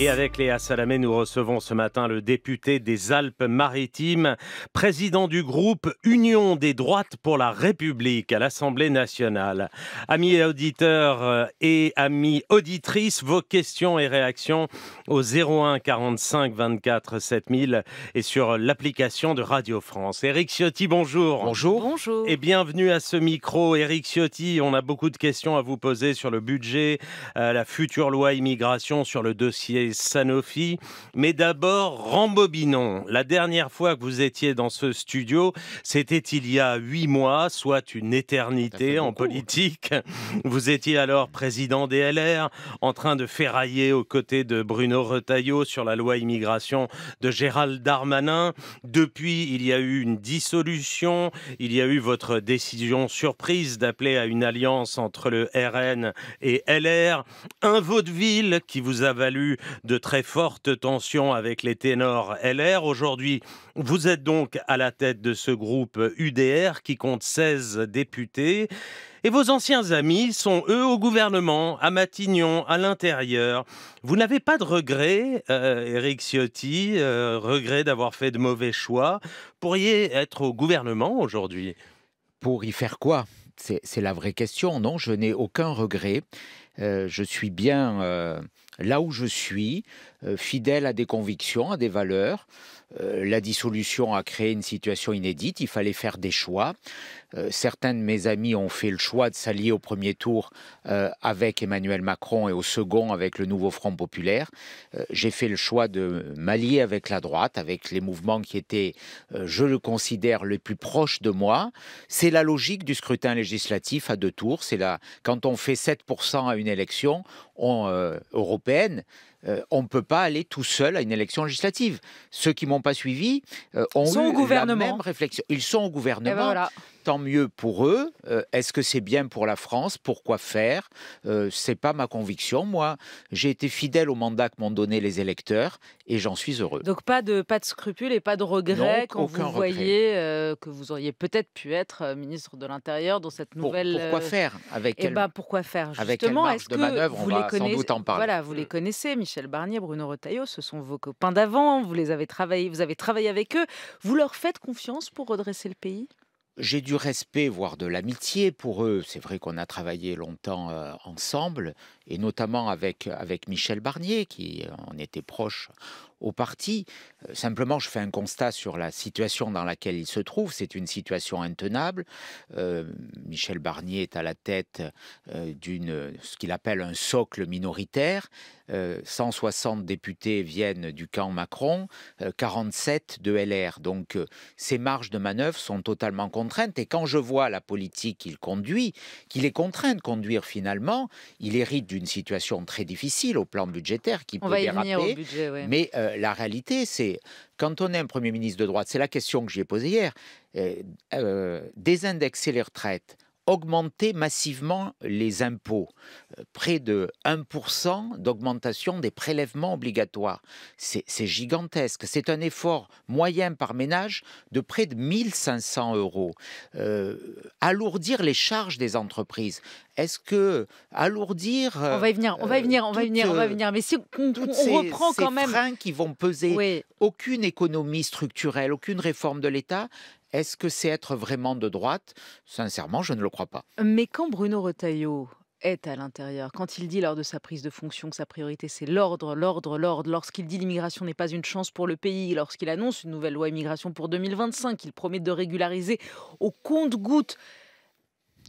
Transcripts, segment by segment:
Et avec Léa Salamé, nous recevons ce matin le député des Alpes-Maritimes, président du groupe Union des droites pour la République à l'Assemblée nationale. Amis auditeurs euh, et amis auditrices, vos questions et réactions au 01 45 24 7000 et sur l'application de Radio France. Éric Ciotti, bonjour. Bonjour. Bonjour. Et bienvenue à ce micro. Éric Ciotti, on a beaucoup de questions à vous poser sur le budget, euh, la future loi immigration, sur le dossier Sanofi. Mais d'abord, rembobinons. La dernière fois que vous étiez dans ce studio, c'était il y a huit mois, soit une éternité en politique. Vous étiez alors président des LR, en train de ferrailler aux côtés de Bruno Retailleau sur la loi immigration de Gérald Darmanin. Depuis, il y a eu une dissolution, il y a eu votre décision surprise d'appeler à une alliance entre le RN et LR, un vaudeville qui vous a valu de très fortes tensions avec les ténors LR. Aujourd'hui, vous êtes donc à la tête de ce groupe UDR qui compte 16 députés. Et vos anciens amis sont eux au gouvernement, à Matignon, à l'intérieur. Vous n'avez pas de regret, euh, Éric Ciotti, euh, regret d'avoir fait de mauvais choix? Pourriez être au gouvernement aujourd'hui? Pour y faire quoi? C'est la vraie question. Non, je n'ai aucun regret. Euh, je suis bien euh, là où je suis, euh, fidèle à des convictions, à des valeurs. La dissolution a créé une situation inédite, il fallait faire des choix. Certains de mes amis ont fait le choix de s'allier au premier tour avec Emmanuel Macron et au second avec le nouveau Front populaire. J'ai fait le choix de m'allier avec la droite, avec les mouvements qui étaient, je le considère, les plus proches de moi. C'est la logique du scrutin législatif à deux tours. C'est là, quand on fait 7% à une élection on, euh, européenne, euh, on ne peut pas aller tout seul à une élection législative. Ceux qui m'ont pas suivi euh, ont Sont eu au gouvernement. la même réflexion. Ils sont au gouvernement. ben voilà. Tant mieux pour eux. Est-ce que c'est bien pour la France? Pourquoi faire? C'est pas ma conviction. Moi, j'ai été fidèle au mandat que m'ont donné les électeurs et j'en suis heureux. Donc pas de pas de scrupules et pas de regrets Non, quand vous voyez que vous auriez peut-être pu être ministre de l'Intérieur dans cette Pour- nouvelle. pourquoi euh, faire? Avec Eh quel- ben pourquoi faire? avec quelle justement marge de manœuvre On va sans connaissez doute en parler. Voilà, vous les connaissez, Michel Barnier, Bruno Retailleau, ce sont vos copains d'avant. Vous les avez travaillé, vous avez travaillé avec eux. Vous leur faites confiance pour redresser le pays? J'ai du respect, voire de l'amitié pour eux. C'est vrai qu'on a travaillé longtemps euh, ensemble, et notamment avec, avec Michel Barnier, qui euh, en était proche au parti. Euh, simplement, je fais un constat sur la situation dans laquelle il se trouve. C'est une situation intenable. Euh, Michel Barnier est à la tête euh, d'une ce qu'il appelle un socle minoritaire. Euh, 160 députés viennent du camp Macron, euh, 47 de LR. Donc, euh, ses marges de manœuvre sont totalement contraintes. Et quand je vois la politique qu'il conduit, qu'il est contraint de conduire finalement, il hérite d'une situation très difficile au plan budgétaire qui On peut déraper. venir au budget, ouais. Mais euh, la réalité, c'est quand on est un Premier ministre de droite, c'est la question que j'ai posée hier, euh, euh, désindexer les retraites, augmenter massivement les impôts, euh, près de 1% d'augmentation des prélèvements obligatoires. C'est gigantesque. C'est un effort moyen par ménage de près de 1500 euros. Euh, alourdir les charges des entreprises. Est-ce que alourdir... on va y venir, on va y euh, venir, on va y venir, on va y venir. Mais si on, on ces- reprend ces quand même. freins qui vont peser Oui, aucune économie structurelle, aucune réforme de l'État, est-ce que c'est être vraiment de droite? Sincèrement, je ne le crois pas. Mais quand Bruno Retailleau est à l'intérieur, quand il dit lors de sa prise de fonction que sa priorité c'est l'ordre, l'ordre, l'ordre, lorsqu'il dit l'immigration n'est pas une chance pour le pays, lorsqu'il annonce une nouvelle loi immigration pour 2025, il promet de régulariser au compte-gouttes,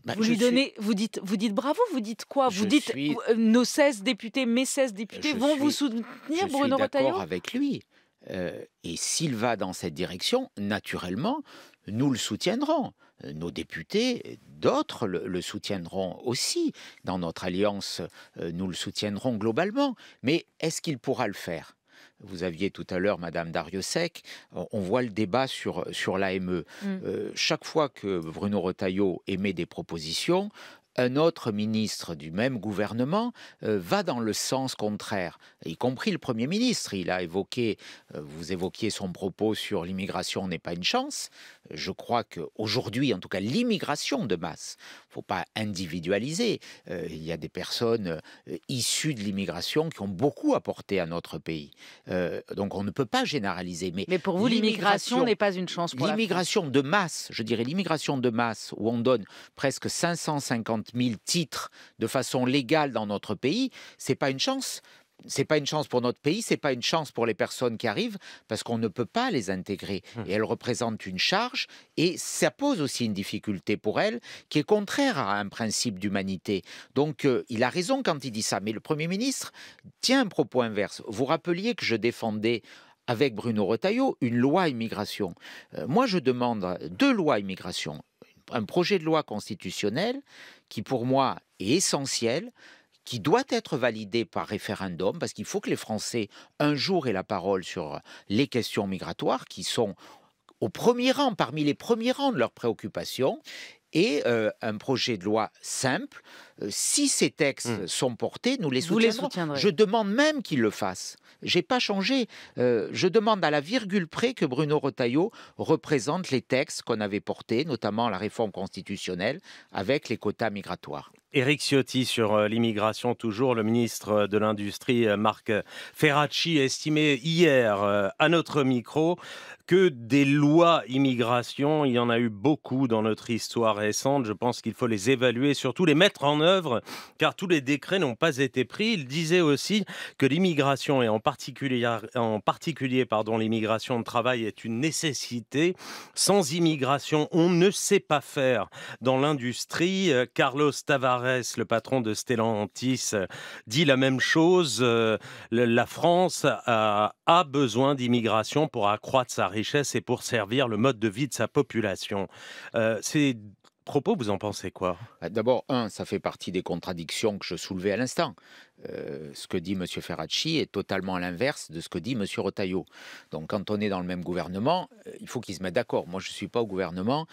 Bah, vous lui suis- donnez, vous dites, vous dites bravo, vous dites quoi? Vous Je dites suis- euh, nos 16 députés, mes 16 députés Je vont vous suis- soutenir, je suis Bruno Retailleau? d'accord avec lui. Euh, et s'il va dans cette direction, naturellement, nous le soutiendrons. Euh, Nos députés, d'autres le, le soutiendront aussi. Dans notre alliance, euh, nous le soutiendrons globalement. Mais est-ce qu'il pourra le faire? Vous aviez tout à l'heure Madame Dariussec, on on voit le débat sur, sur l'AME. Mm. Euh, chaque fois que Bruno Retailleau émet des propositions, un autre ministre du même gouvernement euh, va dans le sens contraire, y compris le Premier ministre. Il a évoqué, euh, vous évoquiez son propos sur l'immigration n'est pas une chance. Je crois qu'aujourd'hui, en tout cas, l'immigration de masse, il ne faut pas individualiser. Euh, il y a des personnes issues de l'immigration qui ont beaucoup apporté à notre pays. donc on ne peut pas généraliser. Mais, mais pour vous, l'immigration n'est pas une chance L'immigration de masse, je dirais l'immigration de masse, où on donne presque 550 000 titres de façon légale dans notre pays, c'est pas une chance. C'est pas une chance pour notre pays, c'est pas une chance pour les personnes qui arrivent parce qu'on ne peut pas les intégrer hum. et elles représentent une charge et ça pose aussi une difficulté pour elles qui est contraire à un principe d'humanité. Donc euh, il a raison quand il dit ça, mais le Premier ministre tient un propos inverse. Vous rappeliez que je défendais avec Bruno Retailleau une loi immigration. Euh, moi je demande deux lois immigration un projet de loi constitutionnel qui, pour moi, est essentiel, qui doit être validé par référendum, parce qu'il faut que les Français, un jour, aient la parole sur les questions migratoires, qui sont au premier rang, parmi les premiers rangs de leurs préoccupations, et euh, un projet de loi simple. Euh, si ces textes mmh. sont portés, nous les soutiendrons. Je demande même qu'ils le fassent. J'ai pas changé. Euh, je demande à la virgule près que Bruno Retailleau représente les textes qu'on avait portés, notamment la réforme constitutionnelle avec les quotas migratoires. Éric Ciotti sur l'immigration, toujours le ministre de l'Industrie, Marc Ferracci, estimé hier à notre micro que des lois immigration. Il y en a eu beaucoup dans notre histoire récente. Je pense qu'il faut les évaluer, surtout les mettre en œuvre, car tous les décrets n'ont pas été pris. Il disait aussi que l'immigration, et en particulier, l'immigration de travail, est une nécessité. Sans immigration, on ne sait pas faire dans l'industrie. Carlos Tavares, le patron de Stellantis, dit la même chose. La France a, besoin d'immigration pour accroître sa richesse et pour servir le mode de vie de sa population. Euh, propos, vous en pensez quoi? Bah, D'abord, un, ça fait partie des contradictions que je soulevais à l'instant. Euh, ce que dit M. Ferracci est totalement à l'inverse de ce que dit M. Rotaillot. Donc, quand on est dans le même gouvernement, euh, il faut qu'ils se mettent d'accord. Moi, je ne suis pas au gouvernement.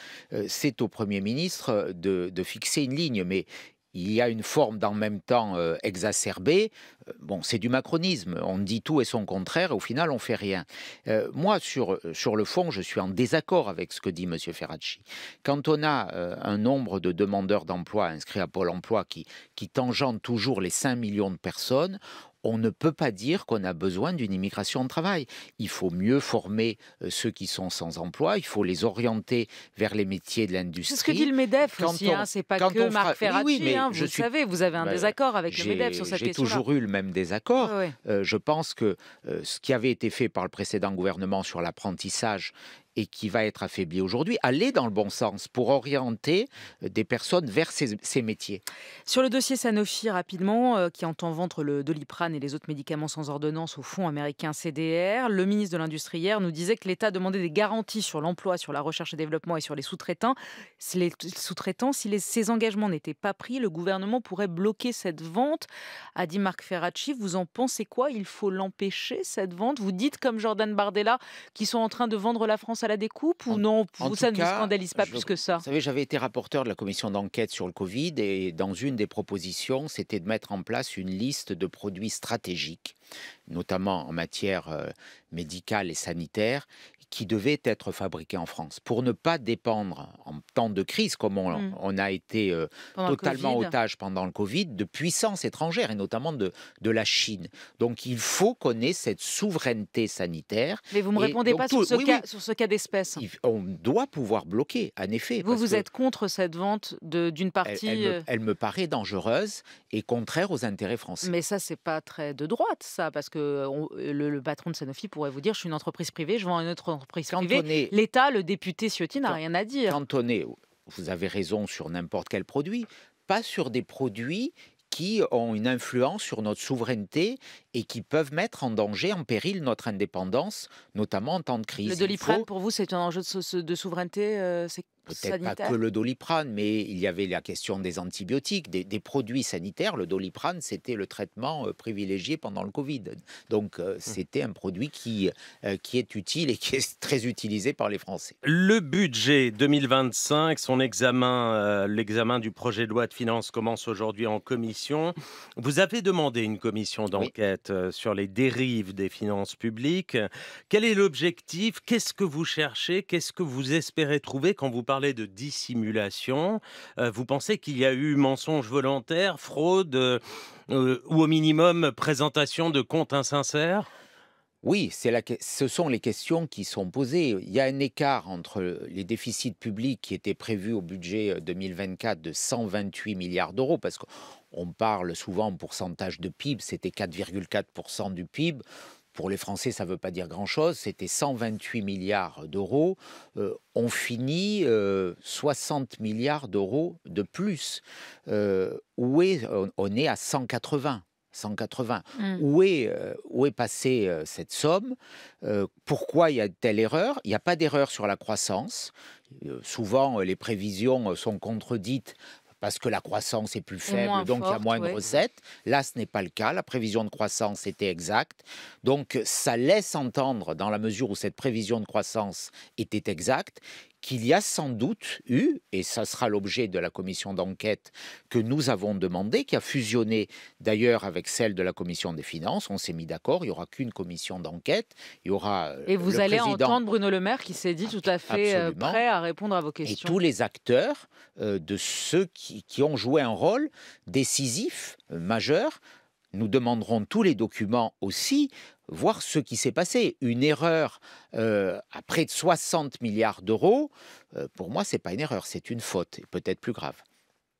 c'est au Premier ministre de, fixer une ligne. Mais il y a une forme d'en même temps euh, exacerbée. Euh, bon, c'est du macronisme. On dit tout et son contraire, et au final, on fait rien. Euh, moi, sur, sur le fond, je suis en désaccord avec ce que dit M. Ferracci. Quand on a un nombre de demandeurs d'emploi inscrits à Pôle emploi qui, qui tangente toujours les 5 millions de personnes, on ne peut pas dire qu'on a besoin d'une immigration de travail. Il faut mieux former euh, ceux qui sont sans emploi, il faut les orienter vers les métiers de l'industrie. C'est ce que dit le MEDEF aussi, hein, c'est pas que Marc Ferracci, oui, mais hein, vous savez, vous avez un ben, désaccord avec le MEDEF sur cette question J'ai toujours eu le même désaccord. Euh, je pense que euh, ce qui avait été fait par le précédent gouvernement sur l'apprentissage et qui va être affaibli aujourd'hui, aller dans le bon sens pour orienter euh, des personnes vers ces, métiers. Sur le dossier Sanofi, rapidement, euh, qui entend vendre le doliprane et les autres médicaments sans ordonnance au fonds américain CDR, le ministre de l'Industrie hier nous disait que l'État demandait des garanties sur l'emploi, sur la recherche et développement et sur les sous-traitants. Les sous-traitants, si ces engagements n'étaient pas pris, le gouvernement pourrait bloquer cette vente, a dit Marc Ferracci. Vous en pensez quoi? Il faut l'empêcher, cette vente? Vous dites, comme Jordan Bardella, qu'ils sont en train de vendre la France à la découpe ou non vous, Ça ne vous scandalise pas plus que ça? Vous savez, j'avais été rapporteur de la commission d'enquête sur le Covid et dans une des propositions, c'était de mettre en place une liste de produits stratégiques, notamment en matière euh, médicale et sanitaire, qui devaient être fabriqués en France pour ne pas dépendre en temps de crise, comme on, mmh. a été euh, totalement otage pendant le Covid, de puissances étrangères et notamment de, de la Chine. Donc il faut qu'on ait cette souveraineté sanitaire. Mais vous ne me répondez pas sur, ce cas, sur, ce cas, d'espèce. On doit pouvoir bloquer, en effet. Vous, vous êtes contre cette vente d'une partie. Euh elle, me, paraît dangereuse et contraire aux intérêts français. Mais ça, c'est pas très de droite, ça, parce que le, le, patron de Sanofi pourrait vous dire je suis une entreprise privée, je vends une autre l'État, le député Ciotti n'a rien à dire. Quand on est, vous avez raison sur n'importe quel produit, pas sur des produits qui ont une influence sur notre souveraineté et qui peuvent mettre en danger, en péril notre indépendance, notamment en temps de crise. Le doliprane, pour vous, c'est un enjeu de, souveraineté euh, peut-être pas que le doliprane, mais il y avait la question des antibiotiques, des, produits sanitaires. Le doliprane, c'était le traitement euh, privilégié pendant le Covid. Donc, euh, mmh. c'était un produit qui, euh, qui est utile et qui est très utilisé par les Français. Le budget 2025, son examen, l'examen du projet de loi de finances commence aujourd'hui en commission. Vous avez demandé une commission d'enquête sur les dérives des finances publiques. Quel est l'objectif? Qu'est-ce que vous cherchez? Qu'est-ce que vous espérez trouver quand vous parlez de dissimulation. Euh, vous pensez qu'il y a eu mensonge volontaire, fraude euh, ou au minimum présentation de comptes insincères? Oui, la, ce sont les questions qui sont posées. Il y a un écart entre les déficits publics qui étaient prévus au budget 2024 euh, de 128 milliards d'euros, parce qu'on parle souvent en pourcentage de PIB, c'était 4,4% du PIB. Pour les Français, ça ne veut pas dire grand-chose. C'était 128 milliards d'euros. Euh, on finit 60 euh, milliards d'euros de plus. Euh, où est, on est à 180. 180. Mmh. Où, est, où est passée cette somme? Pourquoi il y a telle erreur? Il n'y a pas d'erreur sur la croissance. souvent, les prévisions sont contredites parce que la croissance est plus faible, donc il y a moins de recettes. Là, ce n'est pas le cas. La prévision de croissance était exacte. Donc, ça laisse entendre, dans la mesure où cette prévision de croissance était exacte, qu'il y a sans doute eu, et ça sera l'objet de la commission d'enquête que nous avons demandé, qui a fusionné d'ailleurs avec celle de la commission des finances. On s'est mis d'accord, il n'y aura qu'une commission d'enquête. Il y aura. Euh, et vous allez entendre Bruno Le Maire qui s'est dit tout à fait euh, prêt à répondre à vos questions. Et tous les acteurs euh, de ceux qui, qui, ont joué un rôle décisif, majeur. Nous demanderons tous les documents aussi voir ce qui s'est passé. Une erreur euh, à près de 60 milliards d'euros, euh, pour moi, c'est pas une erreur, c'est une faute, et peut-être plus grave.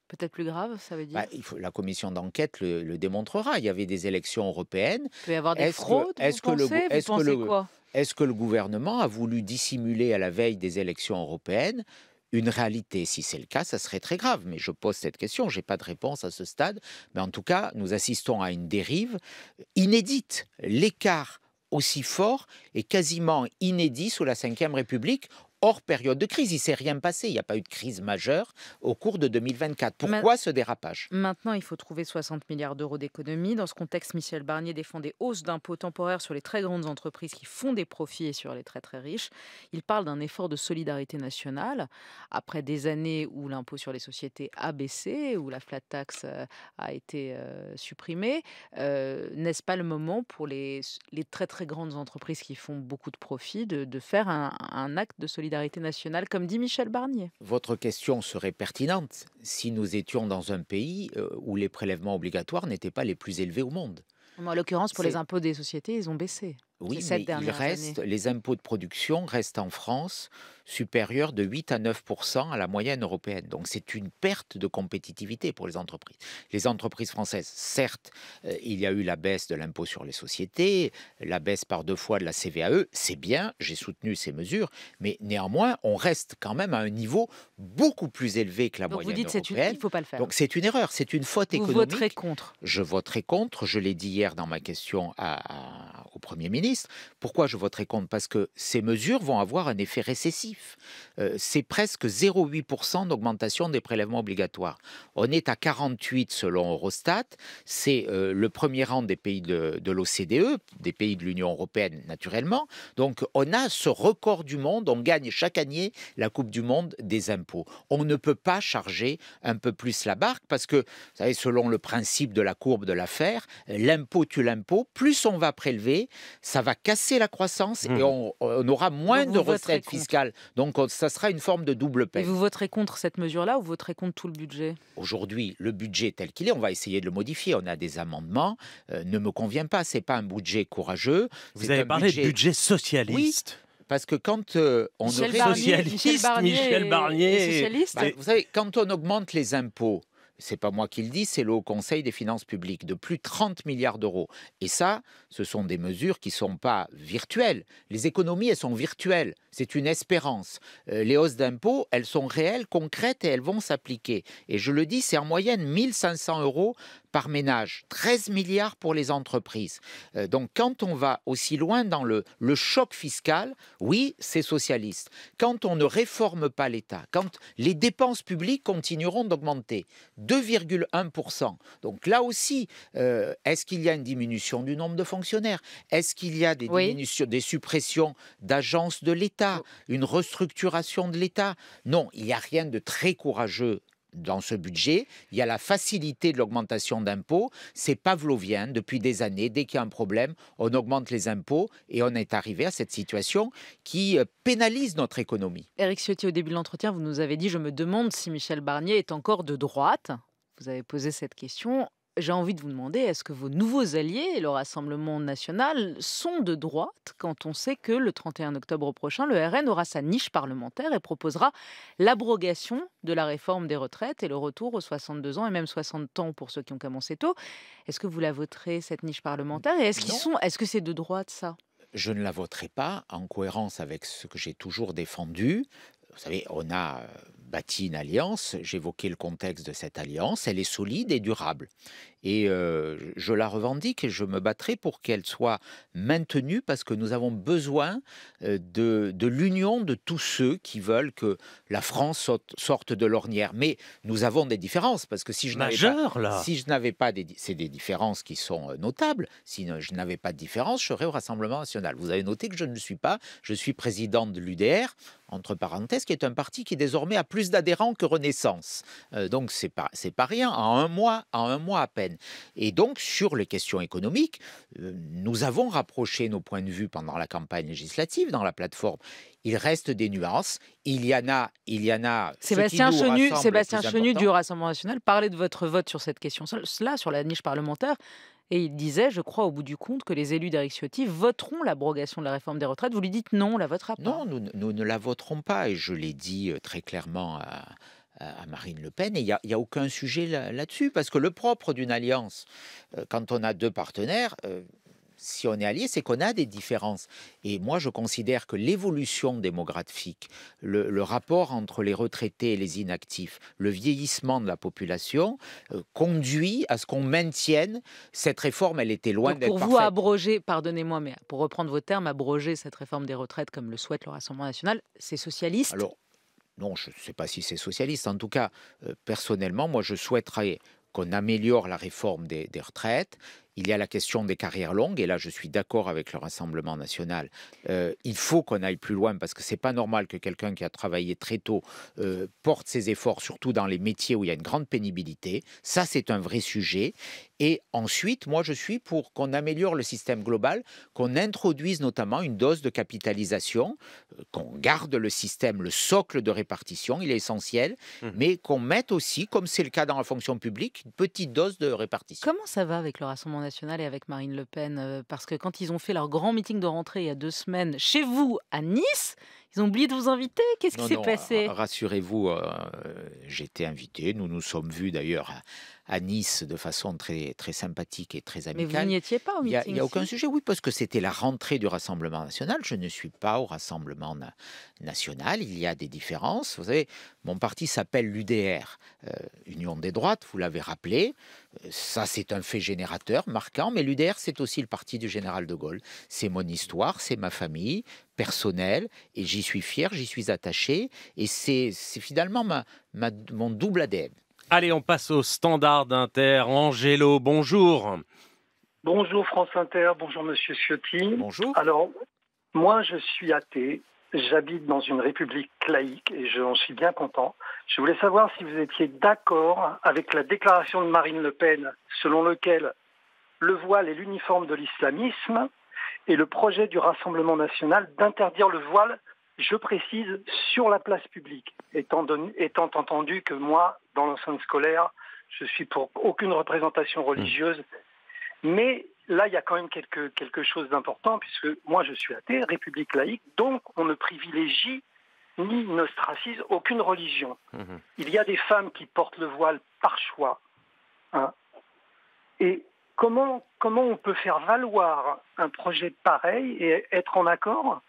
Peut-être plus grave, ça veut dire bah, il faut, La commission d'enquête le, démontrera. Il y avait des élections européennes. Il peut y avoir des fraudes, est-ce que, le, est-ce que le, est-ce que le gouvernement a voulu dissimuler à la veille des élections européennes une réalité. Si c'est le cas, ça serait très grave. Mais je pose cette question, je n'ai pas de réponse à ce stade. Mais en tout cas, nous assistons à une dérive inédite. L'écart aussi fort est quasiment inédit sous la Ve République hors période de crise. Il ne s'est rien passé. Il n'y a pas eu de crise majeure au cours de 2024. Pourquoi ce dérapage? Maintenant, il faut trouver 60 milliards d'euros d'économies. Dans ce contexte, Michel Barnier défend des hausses d'impôts temporaires sur les très grandes entreprises qui font des profits et sur les très très riches. Il parle d'un effort de solidarité nationale. Après des années où l'impôt sur les sociétés a baissé, où la flat tax euh, a été euh, supprimée, euh, n'est-ce pas le moment pour les, les, très très grandes entreprises qui font beaucoup de profits de, de faire un, un acte de solidarité nationale, comme dit Michel Barnier. Votre question serait pertinente si nous étions dans un pays euh, où les prélèvements obligatoires n'étaient pas les plus élevés au monde. En l'occurrence, pour les impôts des sociétés, ils ont baissé. Oui, mais il reste, les impôts de production restent en France supérieurs de 8 à 9 à la moyenne européenne. Donc c'est une perte de compétitivité pour les entreprises. Les entreprises françaises, certes, euh, il y a eu la baisse de l'impôt sur les sociétés, la baisse par deux fois de la CVAE, c'est bien, j'ai soutenu ces mesures, mais néanmoins, on reste quand même à un niveau beaucoup plus élevé que la Donc moyenne vous dites européenne. Il faut pas le faire. Donc c'est une erreur, c'est une faute économique. Vous voterez contre. Je voterai contre, je l'ai dit hier dans ma question au Premier ministre pourquoi je voterai contre? Parce que ces mesures vont avoir un effet récessif. Euh, c'est presque 0,8% d'augmentation des prélèvements obligatoires. On est à 48 selon Eurostat. C'est euh, le premier rang des pays de, de l'OCDE, des pays de l'Union européenne naturellement. Donc on a ce record du monde. On gagne chaque année la Coupe du Monde des impôts. On ne peut pas charger un peu plus la barque parce que, vous savez, selon le principe de la courbe de l'affaire, l'impôt tue l'impôt. Plus on va prélever, ça va casser la croissance et mmh. on, aura moins de recettes fiscales. Donc ça sera une forme de double peine. Et vous voterez contre cette mesure-là ou vous voterez contre tout le budget? Aujourd'hui, le budget tel qu'il est, on va essayer de le modifier. On a des amendements, euh, ne me convient pas. C'est pas un budget courageux. Vous avez parlé de budget socialiste. Parce que quand euh, on Michel Barnier, Michel Barnier, socialiste. Bah, vous savez, quand on augmente les impôts c'est pas moi qui le dis, c'est le Haut Conseil des finances publiques, de plus de 30 milliards d'euros. Et ça, ce sont des mesures qui ne sont pas virtuelles. Les économies, elles sont virtuelles. C'est une espérance. Euh, les hausses d'impôts, elles sont réelles, concrètes et elles vont s'appliquer. Et je le dis, c'est en moyenne 1500 euros par ménage, 13 milliards pour les entreprises. Euh, donc quand on va aussi loin dans le, le choc fiscal, oui, c'est socialiste. Quand on ne réforme pas l'État, quand les dépenses publiques continueront d'augmenter, 2,1%. Donc là aussi, euh, est-ce qu'il y a une diminution du nombre de fonctionnaires? Est-ce qu'il y a des, diminutions, des suppressions d'agences de l'État, oh. une restructuration de l'État Non, il n'y a rien de très courageux dans ce budget, il y a la facilité de l'augmentation d'impôts. C'est pavlovien depuis des années. Dès qu'il y a un problème, on augmente les impôts et on est arrivé à cette situation qui euh, pénalise notre économie. Éric Ciotti, au début de l'entretien, vous nous avez dit Je me demande si Michel Barnier est encore de droite. Vous avez posé cette question j'ai envie de vous demander, est-ce que vos nouveaux alliés, le Rassemblement national, sont de droite quand on sait que le 31 octobre prochain, le RN aura sa niche parlementaire et proposera l'abrogation de la réforme des retraites et le retour aux 62 ans et même 60 ans pour ceux qui ont commencé tôt? Est-ce que vous la voterez, cette niche parlementaire? Et est-ce qu'ils sont, est-ce que c'est de droite ça? Je ne la voterai pas en cohérence avec ce que j'ai toujours défendu. Vous savez, on a euh, bâti une alliance, j'évoquais le contexte de cette alliance, elle est solide et durable. Et euh, je la revendique et je me battrai pour qu'elle soit maintenue parce que nous avons besoin de, de l'union de tous ceux qui veulent que la France sorte, de l'ornière. Mais nous avons des différences parce que si je n'avais pas, si je n'avais pas des, c'est des différences qui sont notables. Si je n'avais pas de différence, je serais au Rassemblement national. Vous avez noté que je ne le suis pas. Je suis président de l'UDR entre parenthèses, qui est un parti qui désormais a plus d'adhérents que Renaissance. donc c'est pas c'est pas rien en un mois, en un mois à peine. Et donc, sur les questions économiques, euh, nous avons rapproché nos points de vue pendant la campagne législative dans la plateforme. Il reste des nuances. Il y en a. Il y en a Sébastien Chenu, Sébastien Chenu du Rassemblement national parlait de votre vote sur cette question-là, sur la niche parlementaire. Et il disait, je crois, au bout du compte, que les élus d'Eric Ciotti voteront l'abrogation de la réforme des retraites. Vous lui dites non, on la votera pas. Non, nous, nous ne la voterons pas. Et je l'ai dit euh, très clairement à, à Marine Le Pen et il n'y a, aucun sujet là-dessus parce que le propre d'une alliance, euh, quand on a deux partenaires, euh, si on est allié, c'est qu'on a des différences. Et moi, je considère que l'évolution démographique, le, rapport entre les retraités et les inactifs, le vieillissement de la population, euh, conduit à ce qu'on maintienne cette réforme. Elle était loin d'être Pour vous, abroger, pardonnez-moi, mais pour reprendre vos termes, abroger cette réforme des retraites comme le souhaite le Rassemblement national, c'est socialiste? Non, je ne sais pas si c'est socialiste. En tout cas, euh, personnellement, moi, je souhaiterais qu'on améliore la réforme des, retraites. Il y a la question des carrières longues, et là je suis d'accord avec le Rassemblement national. Euh, il faut qu'on aille plus loin parce que c'est pas normal que quelqu'un qui a travaillé très tôt euh, porte ses efforts, surtout dans les métiers où il y a une grande pénibilité. Ça, c'est un vrai sujet. Et ensuite, moi, je suis pour qu'on améliore le système global, qu'on introduise notamment une dose de capitalisation, euh, qu'on garde le système, le socle de répartition, il est essentiel, mmh. mais qu'on mette aussi, comme c'est le cas dans la fonction publique, une petite dose de répartition. Comment ça va avec le Rassemblement national et avec Marine Le Pen euh, Parce que quand ils ont fait leur grand meeting de rentrée il y a deux semaines chez vous à Nice, ils ont oublié de vous inviter Qu'est-ce qui s'est passé? Rassurez-vous, euh, été invité. Nous nous sommes vus d'ailleurs à Nice de façon très, très sympathique et très amicale. Mais vous n'y étiez pas au meeting Il n'y a, aucun sujet, oui, parce que c'était la rentrée du Rassemblement national. Je ne suis pas au Rassemblement national. Il y a des différences. Vous savez, mon parti s'appelle l'UDR, euh, Union des droites, vous l'avez rappelé. Euh, ça, c'est un fait générateur marquant, mais l'UDR, c'est aussi le parti du général de Gaulle. C'est mon histoire, c'est ma famille personnelle, et j'y suis fier, j'y suis attaché, et c'est finalement ma, mon double ADN. Allez, on passe au standard d'Inter. Angelo, bonjour. Bonjour France Inter, bonjour Monsieur Ciotti. Bonjour. Alors, moi je suis athée, j'habite dans une république laïque et j'en suis bien content. Je voulais savoir si vous étiez d'accord avec la déclaration de Marine Le Pen selon lequel le voile est l'uniforme de l'islamisme et le projet du Rassemblement national d'interdire le voile je précise sur la place publique, étant, entendu que moi, dans l'enceinte scolaire, je suis pour aucune représentation religieuse. Mais là, il y a quand même quelque, quelque chose d'important, puisque moi, je suis athée, république laïque, donc on ne privilégie ni n'ostracise aucune religion. Mhm. Il y a des femmes qui portent le voile par choix. Hein. Et comment, comment on peut faire valoir un projet pareil et être en accord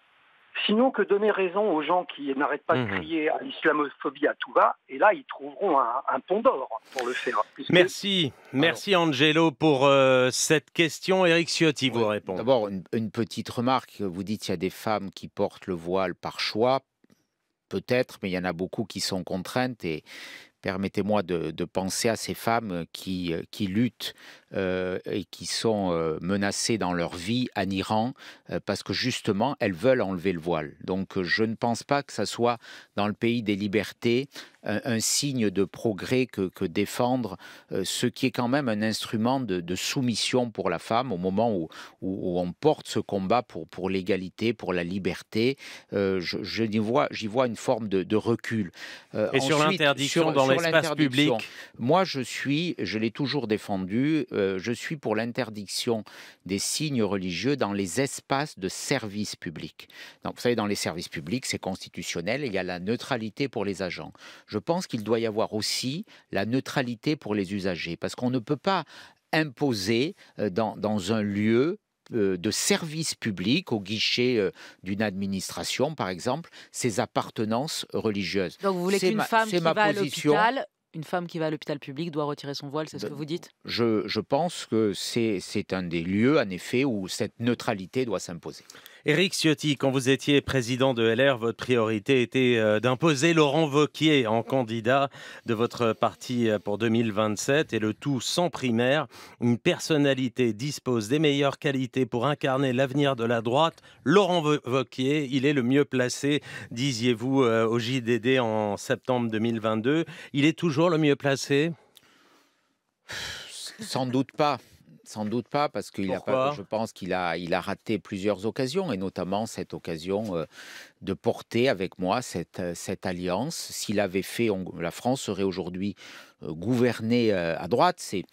sinon que donner raison aux gens qui n'arrêtent pas de Mhm. crier à l'islamophobie à tout va, et là, ils trouveront un, un pont d'or pour le faire. puisque- Merci, merci Angelo pour euh, cette question. Eric Ciotti vous Oui, répond. D'abord, une, une petite remarque. Vous dites qu'il y a des femmes qui portent le voile par choix. Peut-être, mais il y en a beaucoup qui sont contraintes. Et permettez-moi de, penser à ces femmes qui, euh, qui luttent euh, et qui sont euh, menacées dans leur vie en Iran euh, parce que justement, elles veulent enlever le voile. Donc, euh, je ne pense pas que ça soit dans le pays des libertés un, un signe de progrès que, que défendre euh, ce qui est quand même un instrument de, de soumission pour la femme au moment où, où, où on porte ce combat pour, pour l'égalité, pour la liberté. Euh, je, je y vois, j'y vois une forme de, de recul. Euh, Et sur l'interdiction dans l'espace public moi, je suis, je l'ai toujours défendu, je suis pour l'interdiction des signes religieux dans les espaces de service public. Donc, vous savez, dans les services publics, c'est constitutionnel, il y a la neutralité pour les agents. Je pense qu'il doit y avoir aussi la neutralité pour les usagers, parce qu'on ne peut pas imposer euh, dans, dans un lieu euh, de service public au guichet euh, d'une administration, par exemple, ses appartenances religieuses. Donc vous voulez qu'une ma- femme qui ma va à l'hôpital, une femme qui va à l'hôpital public doit retirer son voile, c'est ce que vous dites? Je, je pense que c'est un des lieux, en effet, où cette neutralité doit s'imposer. Éric Ciotti, quand vous étiez président de LR, votre priorité était euh, d'imposer Laurent Wauquiez en candidat de votre parti euh, pour 2027 et le tout sans primaire. Une personnalité dispose des meilleures qualités pour incarner l'avenir de la droite. Laurent Wauquiez, il est le mieux placé, disiez-vous euh, au JDD en septembre 2022. Il est toujours le mieux placé? Sans doute pas. Sans doute pas, parce qu'il a Pourquoi? pas, je pense qu'il a, il a raté plusieurs occasions, et notamment cette occasion euh, de porter avec moi cette, euh, cette alliance. S'il avait fait, on- la France serait aujourd'hui euh, gouvernée euh, à droite. C'est,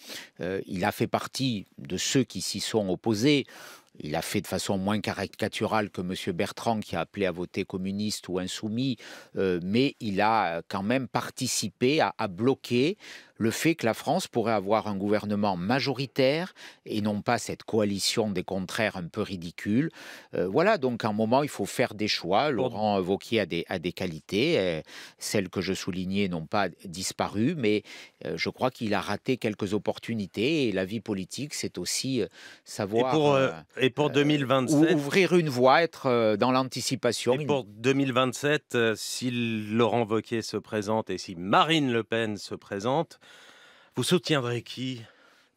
il a fait partie de ceux qui s'y sont opposés. Il a fait de façon moins caricaturale que M. Bertrand, qui a appelé à voter communiste ou insoumis, euh, mais il a quand même participé à, à bloquer le fait que la France pourrait avoir un gouvernement majoritaire et non pas cette coalition des contraires un peu ridicule. Euh, voilà, donc à un moment, il faut faire des choix. Laurent Wauquiez a des, a des qualités. euh, celles que je soulignais n'ont pas disparu, mais euh, je crois qu'il a raté quelques opportunités. Et la vie politique, c'est aussi euh, et savoir pour, euh, euh, et pour ou- 2027 ouvrir une voie, être euh, dans l'anticipation. Et pour 2027, euh, si Laurent Wauquiez se présente et si Marine Le Pen se présente, vous soutiendrez qui?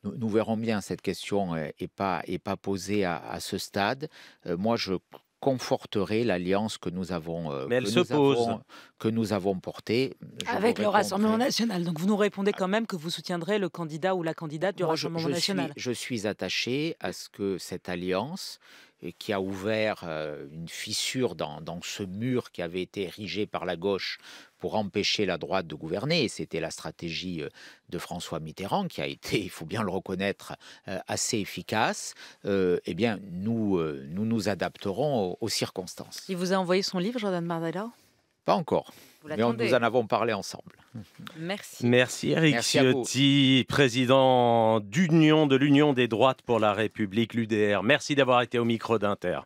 Nous, nous verrons bien, cette question n'est pas, est pas posée à, à ce stade. Euh, moi, je conforterai l'alliance que nous avons, euh, Mais elle que se nous pose. avons- que nous avons portée. Avec le. Rassemblement national. Donc vous nous répondez quand même que vous soutiendrez le candidat ou la candidate du Moi, Rassemblement je national. Suis, je suis attaché à ce que cette alliance, euh, qui a ouvert euh, une fissure dans, dans ce mur qui avait été érigé par la gauche pour empêcher la droite de gouverner, c'était la stratégie euh, de François Mitterrand, qui a été, il faut bien le reconnaître, euh, assez efficace, euh, eh bien, nous, nous nous adapterons aux, aux circonstances. Il vous a envoyé son livre, Jordan Bardella? Pas encore, Vous mais on, nous en avons parlé ensemble. Merci. Merci Eric Merci à vous. Ciotti, président d'Union de l'Union des droites pour la République, l'UDR. Merci d'avoir été au micro d'Inter.